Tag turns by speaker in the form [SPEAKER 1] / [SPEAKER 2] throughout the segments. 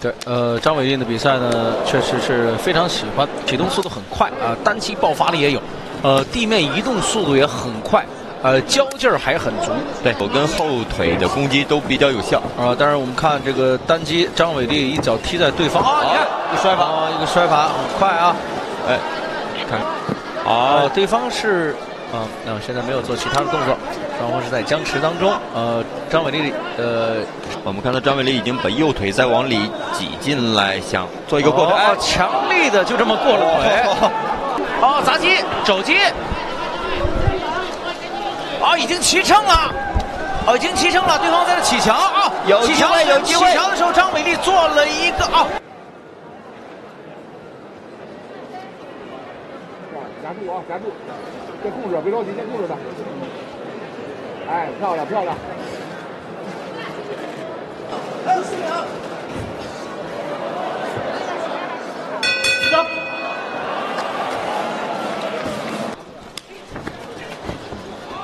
[SPEAKER 1] 对，呃，张伟丽的比赛呢，确实是非常喜欢，启动速度很快啊，单击爆发力也有，呃，地面移动速度也很快，呃，胶劲儿还很足。
[SPEAKER 2] 对，手跟后腿的攻击都比较有效
[SPEAKER 1] 啊。但是，我们看这个单击，张伟丽一脚踢在对方啊，你看
[SPEAKER 2] 一个摔法，
[SPEAKER 1] 一个摔法很快啊，
[SPEAKER 2] 哎，看，
[SPEAKER 1] 哦，对方是。啊，那现在没有做其他的动作，双方是在僵持当中。呃，张伟丽，呃，
[SPEAKER 2] 我们看到张伟丽已经把右腿再往里挤进来，想做一个过腿，
[SPEAKER 1] 哦，强力的就这么过了腿。哦，砸击，肘击。啊，已经齐撑了，哦，已经齐撑了，对方在这起墙啊，
[SPEAKER 2] 有机会，有机会。
[SPEAKER 1] 起墙的时候，张伟丽做了一个啊。
[SPEAKER 3] 夹住啊，夹住。先控制，别着急，先控制他。哎，漂亮漂亮。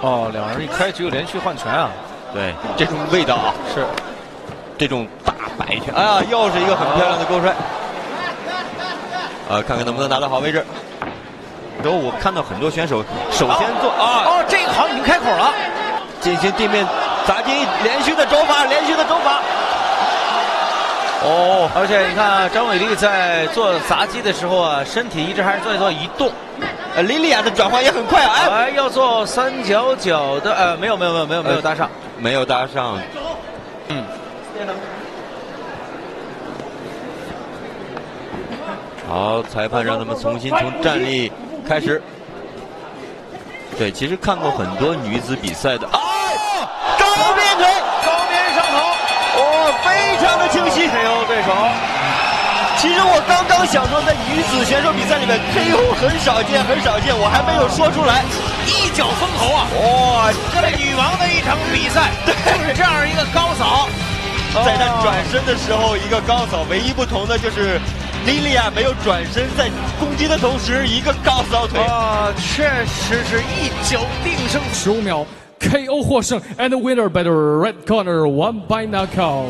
[SPEAKER 1] 哦，两人一开局就连续换拳啊！
[SPEAKER 2] 对，这种味道啊，
[SPEAKER 1] 是
[SPEAKER 2] 这种大摆拳。哎呀，又是一个很漂亮的勾摔。啊，看看能不能拿到好位置。时候我看到很多选手首先做
[SPEAKER 1] 啊哦，这个好已经开口了，
[SPEAKER 2] 进行地面砸击，连续的肘法，连续的肘法。
[SPEAKER 1] 哦，而且你看张伟丽在做砸击的时候啊，身体一直还是在做移动。
[SPEAKER 2] 呃，莉莉娅的转换也很快啊，
[SPEAKER 1] 哎，要做三角角的，呃，没有没有没有没有没有搭上，
[SPEAKER 2] 没有搭上。嗯。好，裁判让他们重新从站立。开始，对，其实看过很多女子比赛的，
[SPEAKER 1] 哎，高边腿，高边上头，
[SPEAKER 2] 哦，非常的清晰
[SPEAKER 1] ，KO 对手。
[SPEAKER 2] 其实我刚刚想说，在女子选手比赛里面，KO 很少见，很少见，我还没有说出来，
[SPEAKER 1] 一脚封喉啊！
[SPEAKER 2] 哇，
[SPEAKER 1] 这女王的一场比赛，就是这样一个高扫，
[SPEAKER 2] 在她转身的时候一个高扫，唯一不同的就是。莉莉娅没有转身，在攻击的同时一个高扫腿
[SPEAKER 1] 啊，确实是一脚定胜。
[SPEAKER 4] 十五秒，KO 获胜，and winner by the red corner one by knockout。